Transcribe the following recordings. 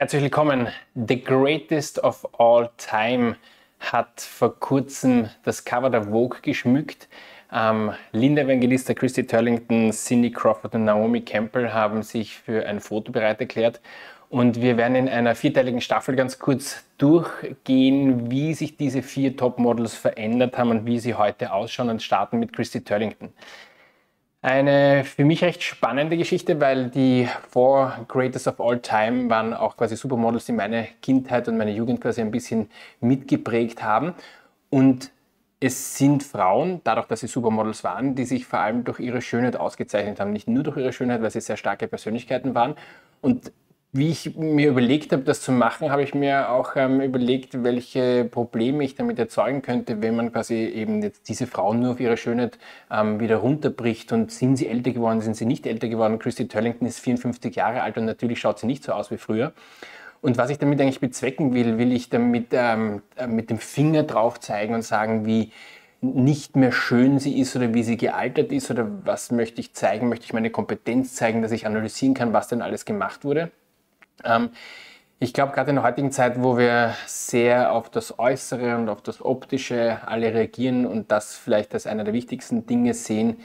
Herzlich willkommen. The Greatest of All Time hat vor kurzem das Cover der Vogue geschmückt. Ähm, Linda Evangelista, Christy Turlington, Cindy Crawford und Naomi Campbell haben sich für ein Foto bereit erklärt. Und wir werden in einer vierteiligen Staffel ganz kurz durchgehen, wie sich diese vier Topmodels verändert haben und wie sie heute ausschauen und starten mit Christy Turlington. Eine für mich recht spannende Geschichte, weil die Four Greatest of All Time waren auch quasi Supermodels, die meine Kindheit und meine Jugend quasi ein bisschen mitgeprägt haben. Und es sind Frauen, dadurch, dass sie Supermodels waren, die sich vor allem durch ihre Schönheit ausgezeichnet haben. Nicht nur durch ihre Schönheit, weil sie sehr starke Persönlichkeiten waren. Und wie ich mir überlegt habe, das zu machen, habe ich mir auch ähm, überlegt, welche Probleme ich damit erzeugen könnte, wenn man quasi eben jetzt diese Frauen nur auf ihre Schönheit ähm, wieder runterbricht. Und sind sie älter geworden, sind sie nicht älter geworden? Christy Turlington ist 54 Jahre alt und natürlich schaut sie nicht so aus wie früher. Und was ich damit eigentlich bezwecken will, will ich damit ähm, äh, mit dem Finger drauf zeigen und sagen, wie nicht mehr schön sie ist oder wie sie gealtert ist oder was möchte ich zeigen? Möchte ich meine Kompetenz zeigen, dass ich analysieren kann, was denn alles gemacht wurde? Ähm, ich glaube, gerade in der heutigen Zeit, wo wir sehr auf das Äußere und auf das Optische alle reagieren und das vielleicht als einer der wichtigsten Dinge sehen,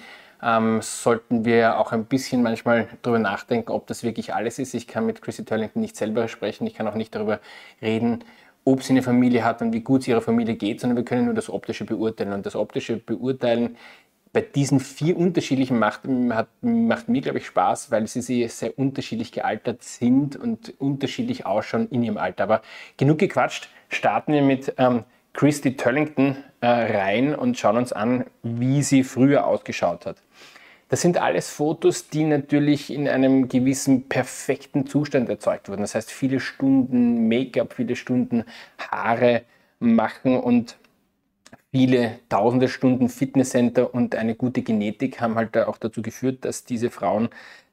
ähm, sollten wir auch ein bisschen manchmal darüber nachdenken, ob das wirklich alles ist. Ich kann mit Chrissy Turlington nicht selber sprechen, ich kann auch nicht darüber reden, ob sie eine Familie hat und wie gut es ihrer Familie geht, sondern wir können nur das Optische beurteilen. Und das Optische beurteilen bei diesen vier unterschiedlichen macht, hat, macht mir, glaube ich, Spaß, weil sie sehr unterschiedlich gealtert sind und unterschiedlich ausschauen in ihrem Alter. Aber genug gequatscht, starten wir mit ähm, Christy Turlington äh, rein und schauen uns an, wie sie früher ausgeschaut hat. Das sind alles Fotos, die natürlich in einem gewissen perfekten Zustand erzeugt wurden. Das heißt, viele Stunden Make-up, viele Stunden Haare machen und viele tausende Stunden Fitnesscenter und eine gute Genetik haben halt auch dazu geführt, dass diese Frauen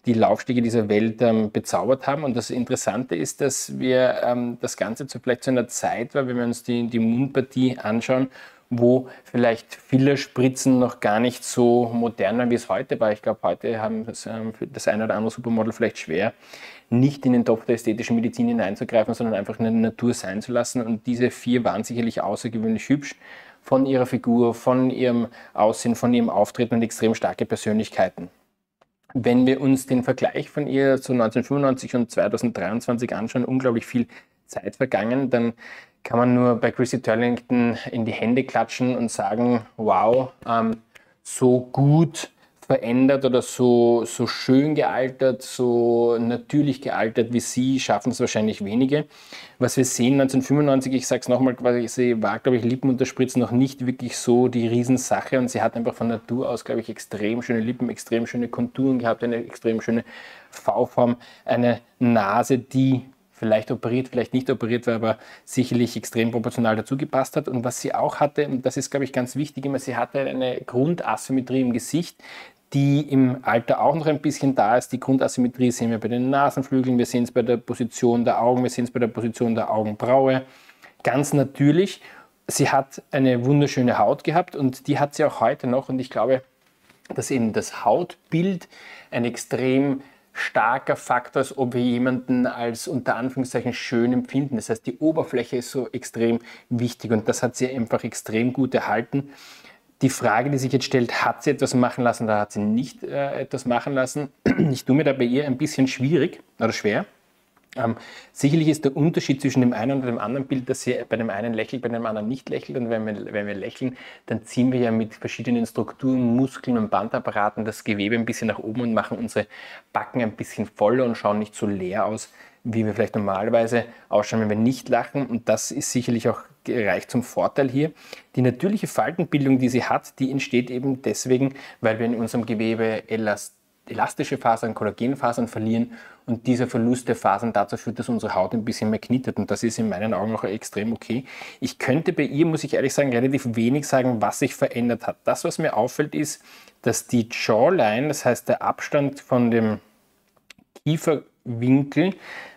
die Laufstiege dieser Welt ähm, bezaubert haben. Und das Interessante ist, dass wir ähm, das Ganze zu, vielleicht zu einer Zeit war, wenn wir uns die, die Mundpartie anschauen, wo vielleicht Fillerspritzen noch gar nicht so modern waren, wie es heute war. Ich glaube, heute haben das, ähm, das eine oder andere Supermodel vielleicht schwer, nicht in den Topf der ästhetischen Medizin hineinzugreifen, sondern einfach in der Natur sein zu lassen. Und diese vier waren sicherlich außergewöhnlich hübsch von ihrer Figur, von ihrem Aussehen, von ihrem Auftreten und extrem starke Persönlichkeiten. Wenn wir uns den Vergleich von ihr zu 1995 und 2023 anschauen, unglaublich viel Zeit vergangen, dann kann man nur bei Chrissy Turlington in die Hände klatschen und sagen, wow, ähm, so gut verändert oder so, so schön gealtert, so natürlich gealtert wie sie, schaffen es wahrscheinlich wenige. Was wir sehen 1995, ich sage es nochmal, quasi war, glaube ich, Lippenunterspritzen noch nicht wirklich so die Riesensache und sie hat einfach von Natur aus, glaube ich, extrem schöne Lippen, extrem schöne Konturen gehabt, eine extrem schöne V-Form, eine Nase, die vielleicht operiert, vielleicht nicht operiert war, aber sicherlich extrem proportional dazu gepasst hat. Und was sie auch hatte, und das ist, glaube ich, ganz wichtig immer, sie hatte eine Grundasymmetrie im Gesicht, die im Alter auch noch ein bisschen da ist. Die Grundasymmetrie sehen wir bei den Nasenflügeln, wir sehen es bei der Position der Augen, wir sehen es bei der Position der Augenbraue. Ganz natürlich. Sie hat eine wunderschöne Haut gehabt und die hat sie auch heute noch. Und ich glaube, dass eben das Hautbild ein extrem starker Faktor ist, ob wir jemanden als unter Anführungszeichen schön empfinden. Das heißt, die Oberfläche ist so extrem wichtig und das hat sie einfach extrem gut erhalten. Die Frage, die sich jetzt stellt, hat sie etwas machen lassen oder hat sie nicht äh, etwas machen lassen? Ich tue mir da bei ihr ein bisschen schwierig oder schwer. Ähm, sicherlich ist der Unterschied zwischen dem einen und dem anderen Bild, dass sie bei dem einen lächelt, bei dem anderen nicht lächelt. Und wenn wir, wenn wir lächeln, dann ziehen wir ja mit verschiedenen Strukturen, Muskeln und Bandapparaten das Gewebe ein bisschen nach oben und machen unsere Backen ein bisschen voller und schauen nicht so leer aus, wie wir vielleicht normalerweise ausschauen, wenn wir nicht lachen. Und das ist sicherlich auch reicht zum Vorteil hier. Die natürliche Faltenbildung, die sie hat, die entsteht eben deswegen, weil wir in unserem Gewebe elastische Fasern, Kollagenfasern verlieren und dieser Verlust der Fasern dazu führt, dass unsere Haut ein bisschen mehr knittert und das ist in meinen Augen auch extrem okay. Ich könnte bei ihr, muss ich ehrlich sagen, relativ wenig sagen, was sich verändert hat. Das, was mir auffällt, ist, dass die Jawline, das heißt der Abstand von dem Kieferwinkel,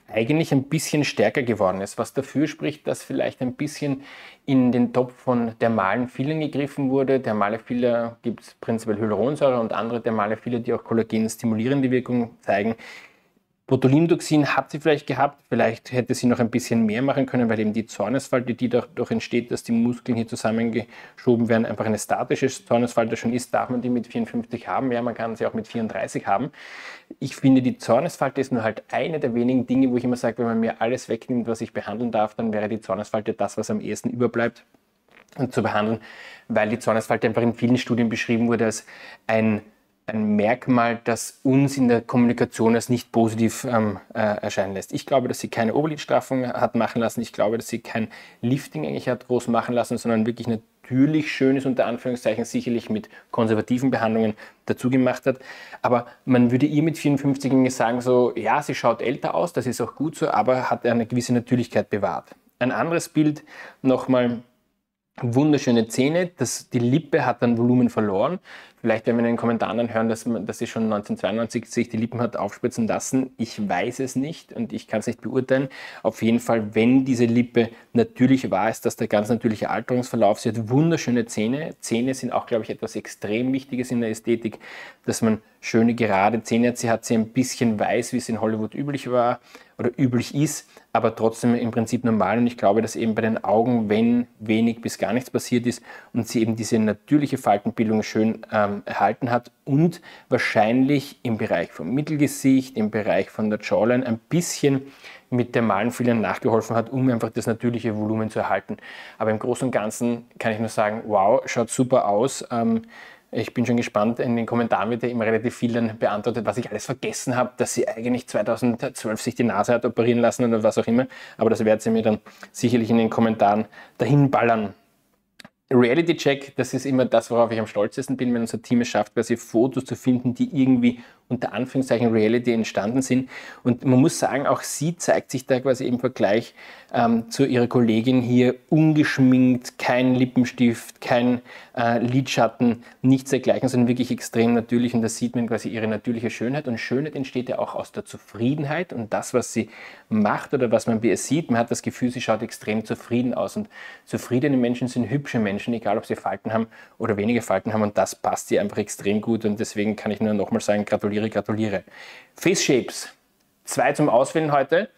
eigentlich ein bisschen stärker geworden ist, was dafür spricht, dass vielleicht ein bisschen in den Topf von dermalen Fillern gegriffen wurde. Dermale Filler gibt es prinzipiell Hyaluronsäure und andere dermale Filler, die auch Kollagen stimulierende Wirkung zeigen. Botulinumtoxin hat sie vielleicht gehabt, vielleicht hätte sie noch ein bisschen mehr machen können, weil eben die Zornesfalte, die dadurch entsteht, dass die Muskeln hier zusammengeschoben werden, einfach eine statische Zornesfalte schon ist, darf man die mit 54 haben. Ja, man kann sie auch mit 34 haben. Ich finde, die Zornesfalte ist nur halt eine der wenigen Dinge, wo ich immer sage, wenn man mir alles wegnimmt, was ich behandeln darf, dann wäre die Zornesfalte das, was am ehesten überbleibt und zu behandeln, weil die Zornesfalte einfach in vielen Studien beschrieben wurde als ein ein Merkmal, das uns in der Kommunikation als nicht positiv ähm, äh, erscheinen lässt. Ich glaube, dass sie keine Oberlidstraffung hat machen lassen. Ich glaube, dass sie kein Lifting eigentlich hat groß machen lassen, sondern wirklich natürlich schönes unter Anführungszeichen sicherlich mit konservativen Behandlungen dazu gemacht hat. Aber man würde ihr mit 54 sagen so, ja, sie schaut älter aus, das ist auch gut so, aber hat eine gewisse Natürlichkeit bewahrt. Ein anderes Bild nochmal wunderschöne Zähne. Das, die Lippe hat dann Volumen verloren. Vielleicht werden wir in den Kommentaren dann hören, dass, dass sie schon 1992 sich die Lippen hat aufspritzen lassen. Ich weiß es nicht und ich kann es nicht beurteilen. Auf jeden Fall, wenn diese Lippe natürlich war, ist das der ganz natürliche Alterungsverlauf. Sie hat wunderschöne Zähne. Zähne sind auch, glaube ich, etwas extrem Wichtiges in der Ästhetik, dass man schöne gerade Zähne hat. Sie hat sie ein bisschen weiß, wie es in Hollywood üblich war oder üblich ist, aber trotzdem im Prinzip normal. Und ich glaube, dass eben bei den Augen, wenn wenig bis gar nichts passiert ist und sie eben diese natürliche Faltenbildung schön ähm, erhalten hat und wahrscheinlich im Bereich vom Mittelgesicht, im Bereich von der Jawline ein bisschen mit der Malenfilern nachgeholfen hat, um einfach das natürliche Volumen zu erhalten. Aber im Großen und Ganzen kann ich nur sagen, wow, schaut super aus. Ähm, ich bin schon gespannt. In den Kommentaren wird ja immer relativ viel dann beantwortet, was ich alles vergessen habe, dass sie eigentlich 2012 sich die Nase hat operieren lassen oder was auch immer. Aber das werden sie mir dann sicherlich in den Kommentaren dahin ballern. Reality Check, das ist immer das, worauf ich am stolzesten bin, wenn unser Team es schafft, quasi Fotos zu finden, die irgendwie unter Anführungszeichen Reality entstanden sind. Und man muss sagen, auch sie zeigt sich da quasi im Vergleich ähm, zu ihrer Kollegin hier ungeschminkt, kein Lippenstift, kein äh, Lidschatten, nichts dergleichen, sondern wirklich extrem natürlich. Und da sieht man quasi ihre natürliche Schönheit. Und Schönheit entsteht ja auch aus der Zufriedenheit und das, was sie macht oder was man bei ihr sieht. Man hat das Gefühl, sie schaut extrem zufrieden aus. Und zufriedene Menschen sind hübsche Menschen, egal ob sie Falten haben oder wenige Falten haben. Und das passt ihr einfach extrem gut. Und deswegen kann ich nur nochmal sagen, gratuliere, gratuliere. Face Shapes. Zwei zum Auswählen heute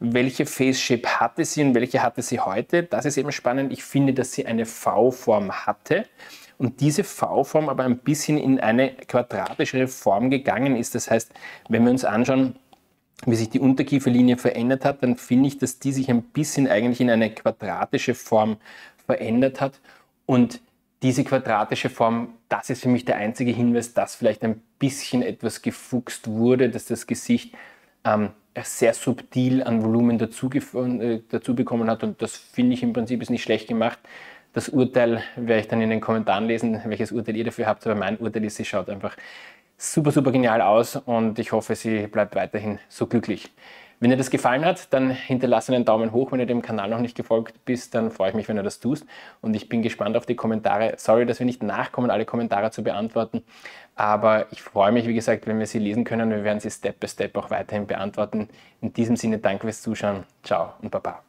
welche Face Shape hatte sie und welche hatte sie heute. Das ist eben spannend. Ich finde, dass sie eine V-Form hatte und diese V-Form aber ein bisschen in eine quadratischere Form gegangen ist. Das heißt, wenn wir uns anschauen, wie sich die Unterkieferlinie verändert hat, dann finde ich, dass die sich ein bisschen eigentlich in eine quadratische Form verändert hat. Und diese quadratische Form, das ist für mich der einzige Hinweis, dass vielleicht ein bisschen etwas gefuchst wurde, dass das Gesicht ähm, sehr subtil an Volumen dazu, äh, dazu bekommen hat und das finde ich im Prinzip ist nicht schlecht gemacht. Das Urteil werde ich dann in den Kommentaren lesen, welches Urteil ihr dafür habt, aber mein Urteil ist, sie schaut einfach super, super genial aus und ich hoffe, sie bleibt weiterhin so glücklich. Wenn dir das gefallen hat, dann hinterlasse einen Daumen hoch. Wenn du dem Kanal noch nicht gefolgt bist, dann freue ich mich, wenn du das tust. Und ich bin gespannt auf die Kommentare. Sorry, dass wir nicht nachkommen, alle Kommentare zu beantworten. Aber ich freue mich, wie gesagt, wenn wir sie lesen können. Wir werden sie Step by Step auch weiterhin beantworten. In diesem Sinne, danke fürs Zuschauen. Ciao und Baba.